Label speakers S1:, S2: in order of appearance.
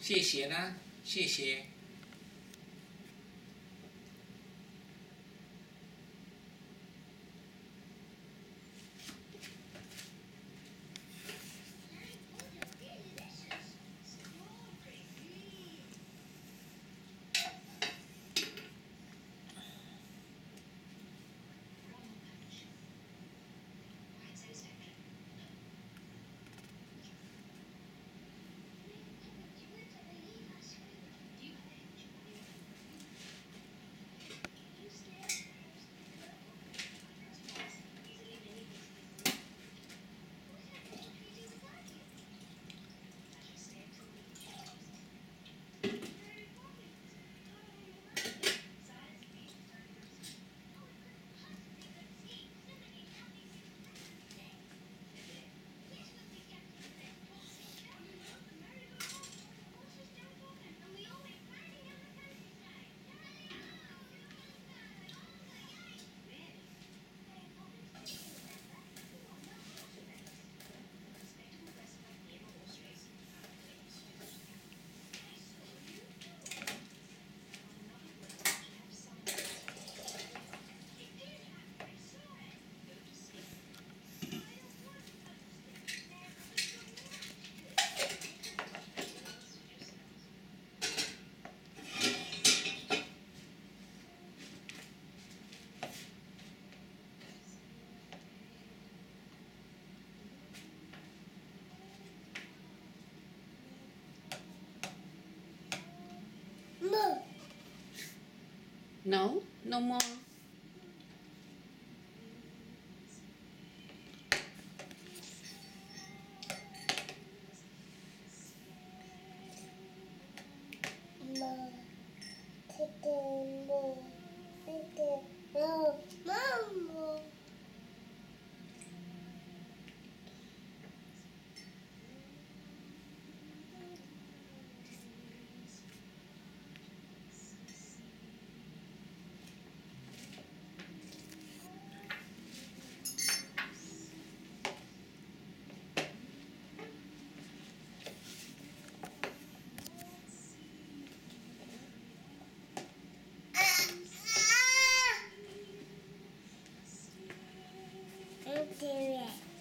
S1: 谢谢啦，谢谢。No? No more? Mom. Mom. Mom. Mom. 音乐。